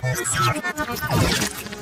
ます。